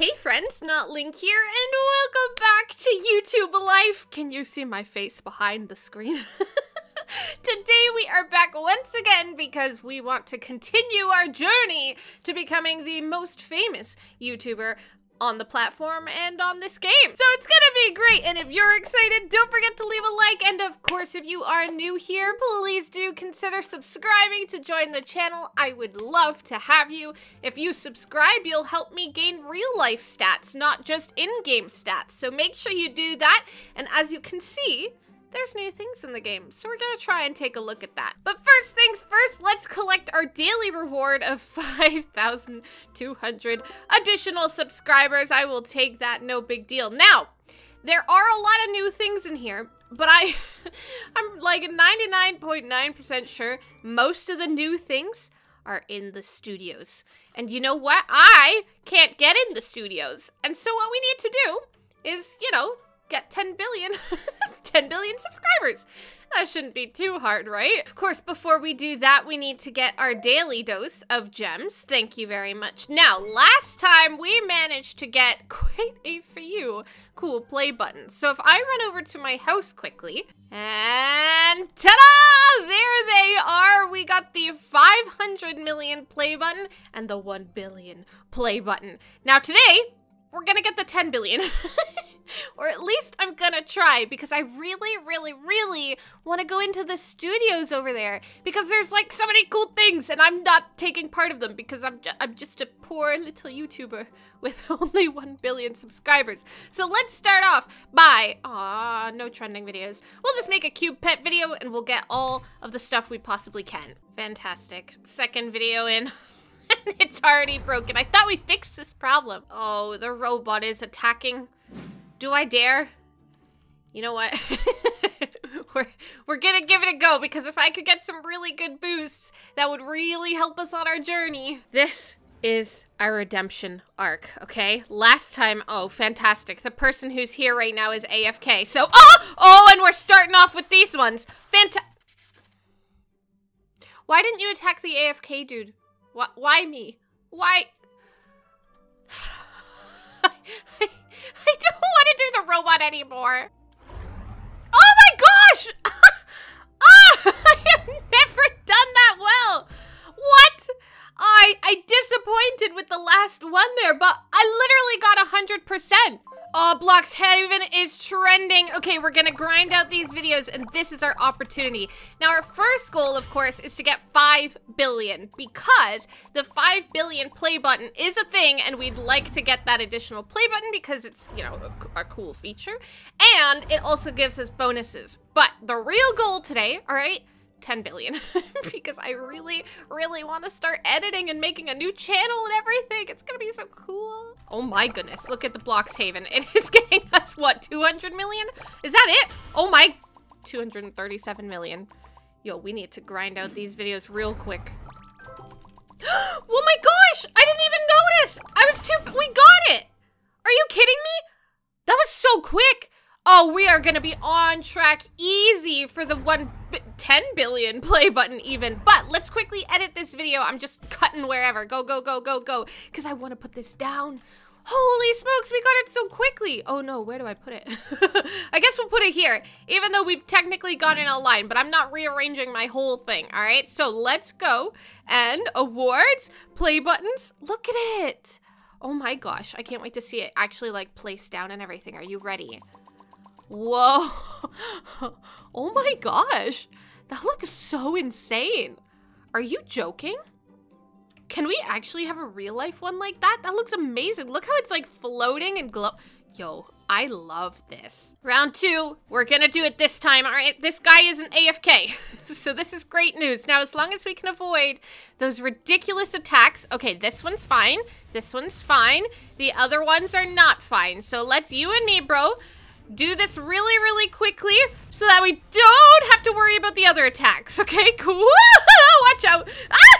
Hey friends, Not Liink here, and welcome back to YouTube Life. Can you see my face behind the screen? Today we are back once again because we want to continue our journey to becoming the most famous YouTuber on the platform and on this game. So it's gonna be great, and if you're excited, don't forget to leave a like, and of course, if you are new here, please do consider subscribing to join the channel. I would love to have you. If you subscribe, you'll help me gain real life stats, not just in-game stats. So make sure you do that, and as you can see, there's new things in the game, so we're gonna try and take a look at that. But first things first, let's collect our daily reward of 5,200 additional subscribers. I will take that, no big deal. Now, there are a lot of new things in here, but I, I'm like 99.9% sure most of the new things are in the studios. And you know what? I can't get in the studios. And so what we need to do is, you know, get 10 billion, 10 billion subscribers. That shouldn't be too hard, right? Of course, before we do that, we need to get our daily dose of gems. Thank you very much. Now, last time we managed to get quite a few cool play buttons. So if I run over to my house quickly, and ta-da! There they are! We got the 500 million play button and the 1 billion play button. Now today, we're gonna get the 10 billion. or at least I'm gonna try because I really, really, really want to go into the studios over there because there's like so many cool things and I'm not taking part of them because I'm, ju I'm just a poor little YouTuber with only 1 billion subscribers. So let's start off by, ah, no trending videos. We'll just make a cube pet video and we'll get all of the stuff we possibly can. Fantastic. Second video in. it's already broken. I thought we fixed this problem. Oh, the robot is attacking. Do I dare? You know what? we're, we're gonna give it a go because if I could get some really good boosts, that would really help us on our journey. This is our redemption arc, okay? Last time, oh, fantastic. The person who's here right now is AFK. So, oh! Oh, and we're starting off with these ones. Fanta- Why didn't you attack the AFK dude? Why, why me? Why? I, I, I don't want to do the robot anymore. Oh my gosh! oh, I have never done that well. What? I I disappointed with the last one there, but I literally got 100%. Oh, Bloxhaven is trending. Okay, we're gonna grind out these videos, and this is our opportunity. Now, our first goal, of course, is to get 5 billion, because the 5 billion play button is a thing, and we'd like to get that additional play button because it's, you know, a, a cool feature, and it also gives us bonuses. But the real goal today, all right, 10 billion because I really, really want to start editing and making a new channel and everything. It's gonna be so cool. Oh my goodness, look at the Bloxhaven. It is getting us, what, 200 million? Is that it? Oh my, 237 million. Yo, we need to grind out these videos real quick. oh my gosh, I didn't even notice. I was too, we got it. Are you kidding me? That was so quick. Oh, we are gonna be on track easy for the one 10 billion play button even. But let's quickly edit this video. I'm just cutting wherever. Go, go, go, go, go. Because I want to put this down. Holy smokes, we got it so quickly. Oh no, where do I put it? I guess we'll put it here, even though we've technically got in a line, but I'm not rearranging my whole thing, all right? So let's go and awards, play buttons, look at it. Oh my gosh, I can't wait to see it actually like placed down and everything. Are you ready? Whoa. oh my gosh. That looks so insane. Are you joking? Can we actually have a real life one like that? That looks amazing. Look how it's like floating and glow. Yo, I love this. Round two, we're gonna do it this time, all right? This guy isn't AFK, so this is great news. Now, as long as we can avoid those ridiculous attacks, okay, this one's fine, this one's fine, the other ones are not fine. So let's, you and me, bro, do this really, really quickly so that we don't have to worry about the other attacks, okay? Cool. Watch out.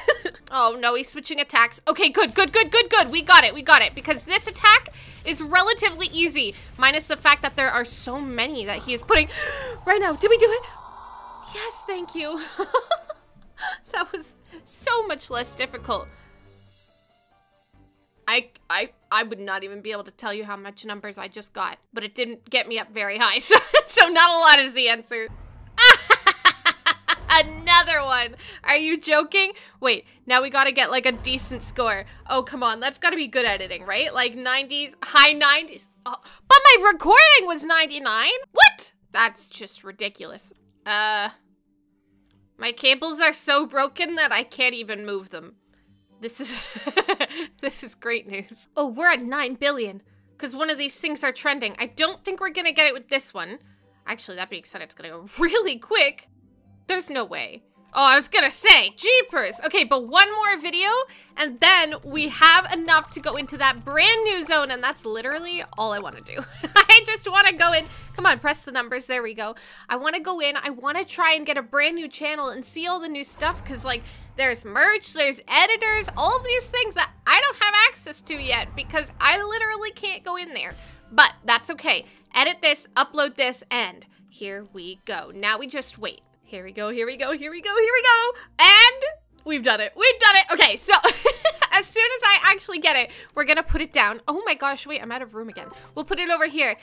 oh, no, he's switching attacks. Okay, good, good, good, good, good. We got it, we got it. Because this attack is relatively easy, minus the fact that there are so many that he is putting right now. Did we do it? Yes, thank you. that was so much less difficult. I, I, I would not even be able to tell you how much numbers I just got, but it didn't get me up very high, so, so not a lot is the answer. Another one. Are you joking? Wait, now we gotta get like a decent score. Oh, come on. That's gotta be good editing, right? Like 90s, high 90s. Oh, but my recording was 99? What? That's just ridiculous. Uh, my cables are so broken that I can't even move them. This is, this is great news. Oh, we're at 9 billion because one of these things are trending. I don't think we're gonna get it with this one. Actually, that being said, it's gonna go really quick. There's no way. Oh, I was gonna say, jeepers. Okay, but one more video, and then we have enough to go into that brand new zone, and that's literally all I want to do. I just want to go in. Come on, press the numbers. There we go. I want to go in. I want to try and get a brand new channel and see all the new stuff, because, like, there's merch, there's editors, all these things that I don't have access to yet, because I literally can't go in there. But that's okay. Edit this, upload this, and here we go. Now we just wait. Here we go, here we go, here we go, here we go. And we've done it. We've done it. Okay, so as soon as I actually get it, we're gonna put it down. Oh my gosh, wait, I'm out of room again. We'll put it over here.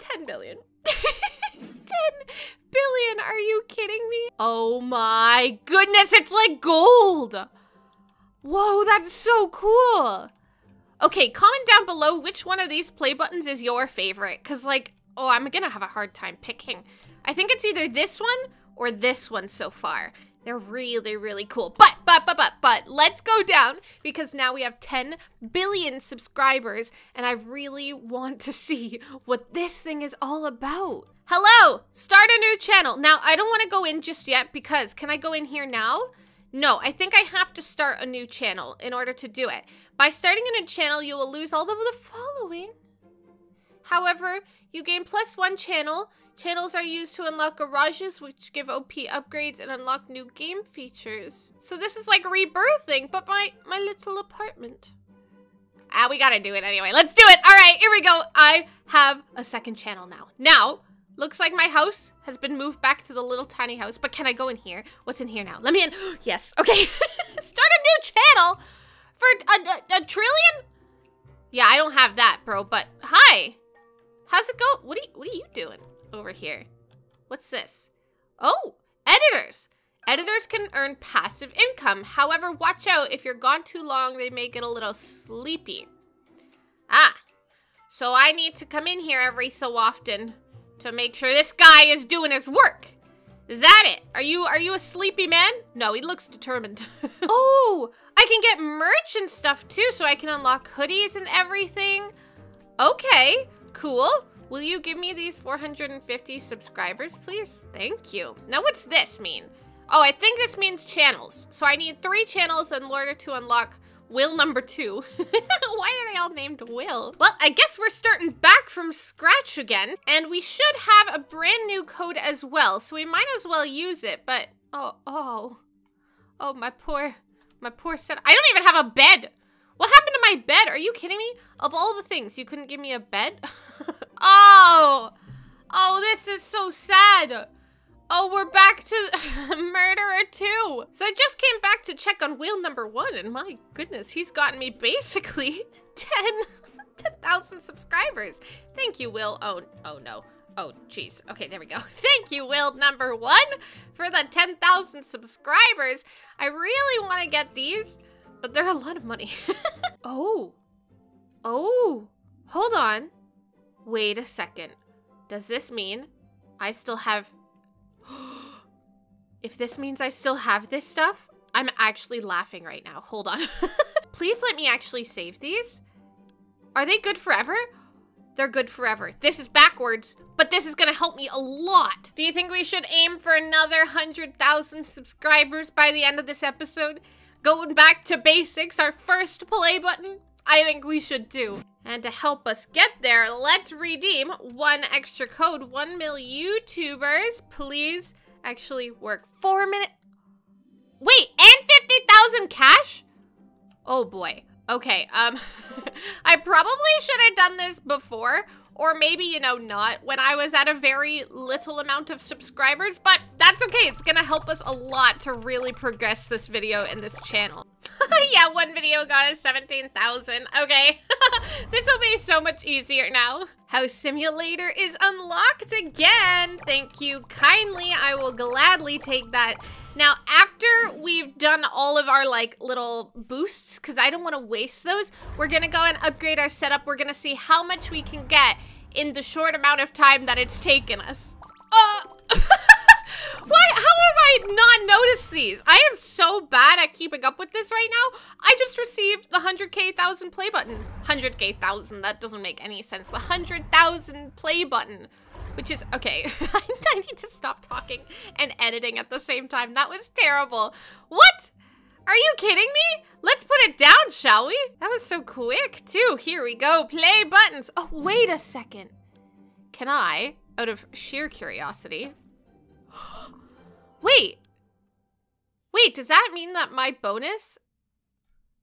10 billion. 10 billion, are you kidding me? Oh my goodness, it's like gold. Whoa, that's so cool. Okay, comment down below which one of these play buttons is your favorite. Because, like, oh, I'm going to have a hard time picking. I think it's either this one or this one so far. They're really, really cool. But, but, but, but, but, let's go down because now we have 10 billion subscribers and I really want to see what this thing is all about. Hello, start a new channel. Now, I don't want to go in just yet because can I go in here now? No, I think I have to start a new channel in order to do it. By starting a new channel, you will lose all of the following. However, you gain plus one channel, Channels are used to unlock garages, which give OP upgrades and unlock new game features. So this is like rebirthing, but my, my little apartment. Ah, we gotta do it anyway. Let's do it. All right, here we go. I have a second channel now. Now, looks like my house has been moved back to the little tiny house, but can I go in here? What's in here now? Let me in. yes, okay. Start a new channel for a, a, a trillion? Yeah, I don't have that, bro, but hi. How's it go? What are you, what are you doing? over here. What's this? Oh, editors. Editors can earn passive income. However, watch out. If you're gone too long, they may get a little sleepy. Ah, so I need to come in here every so often to make sure this guy is doing his work. Is that it? Are you are you a sleepy man? No, he looks determined. oh, I can get merch and stuff too, so I can unlock hoodies and everything. Okay, cool. Will you give me these 450 subscribers, please? Thank you. Now, what's this mean? Oh, I think this means channels. So I need three channels in order to unlock Will number two. Why are they all named Will? Well, I guess we're starting back from scratch again, and we should have a brand new code as well, so we might as well use it, but, oh, oh, oh, my poor, my poor set. I don't even have a bed. What happened to my bed? Are you kidding me? Of all the things, you couldn't give me a bed? Oh! Oh, this is so sad. Oh, we're back to Murderer 2. So I just came back to check on Will number one, and my goodness, he's gotten me basically 10 10,000 subscribers. Thank you, Will. Oh, oh no. Oh, jeez. Okay, there we go. Thank you, Will number one, for the 10,000 subscribers. I really want to get these, but they're a lot of money. oh. Oh. Hold on. Wait a second. Does this mean I still have... if this means I still have this stuff, I'm actually laughing right now. Hold on. Please let me actually save these. Are they good forever? They're good forever. This is backwards, but this is gonna help me a lot. Do you think we should aim for another 100,000 subscribers by the end of this episode? Going back to basics, our first play button? I think we should do. And to help us get there, let's redeem one extra code. One mil YouTubers, please actually work four minutes. Wait, and 50,000 cash? Oh boy. Okay, um, I probably should have done this before, or maybe, you know, not when I was at a very little amount of subscribers, but that's okay. It's gonna help us a lot to really progress this video and this channel. yeah, one video got us 17,000. Okay. this will be so much easier now. House Simulator is unlocked again. Thank you kindly. I will gladly take that. Now, after we've done all of our like little boosts, because I don't want to waste those, we're going to go and upgrade our setup. We're going to see how much we can get in the short amount of time that it's taken us. Uh, Why? How have I not noticed these? I am so bad at keeping up with this right now. I just received the 100k thousand play button. 100k thousand, that doesn't make any sense. The 100,000 play button, which is, okay. I need to stop talking and editing at the same time. That was terrible. What? Are you kidding me? Let's put it down, shall we? That was so quick, too. Here we go. Play buttons. Oh, wait a second. Can I, out of sheer curiosity, oh, Wait. Wait, does that mean that my bonus?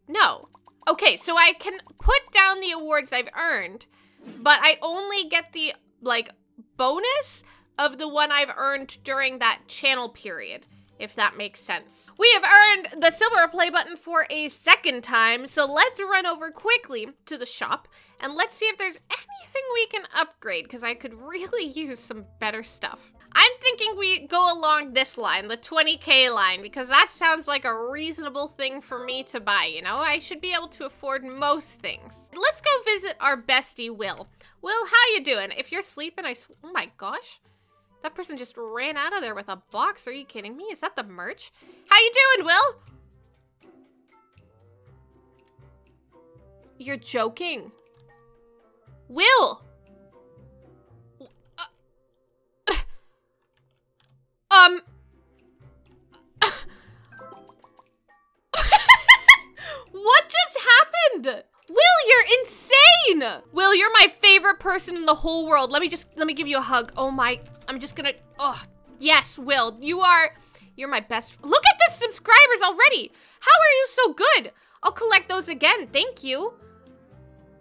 No. Okay, so I can put down the awards I've earned, but I only get the, like, bonus of the one I've earned during that channel period, if that makes sense. We have earned the silver play button for a second time, so let's run over quickly to the shop, and let's see if there's anything we can upgrade, because I could really use some better stuff. I'm thinking we go along this line, the 20k line, because that sounds like a reasonable thing for me to buy, you know? I should be able to afford most things. Let's go visit our bestie, Will. Will, how you doing? If you're sleeping, I oh my gosh. That person just ran out of there with a box. Are you kidding me? Is that the merch? How you doing, Will? You're joking. Will! Um. what just happened? Will, you're insane! Will, you're my favorite person in the whole world. Let me just, let me give you a hug. Oh my, I'm just gonna, oh, yes, Will, you are, you're my best. Look at the subscribers already. How are you so good? I'll collect those again, thank you.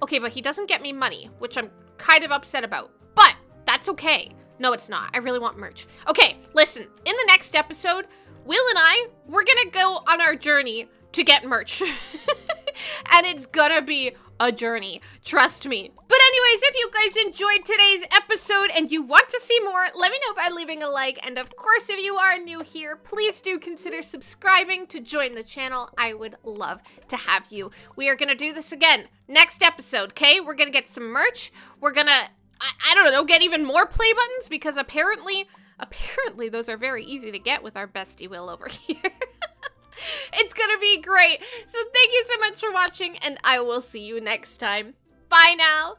Okay, but he doesn't get me money, which I'm kind of upset about, but that's okay. No, it's not. I really want merch. Okay, listen. In the next episode, Will and I, we're gonna go on our journey to get merch. and it's gonna be a journey. Trust me. But anyways, if you guys enjoyed today's episode and you want to see more, let me know by leaving a like. And of course, if you are new here, please do consider subscribing to join the channel. I would love to have you. We are gonna do this again next episode, okay? We're gonna get some merch. We're gonna I, I don't know, get even more play buttons because apparently, apparently those are very easy to get with our bestie Will over here. It's gonna be great. So thank you so much for watching and I will see you next time. Bye now.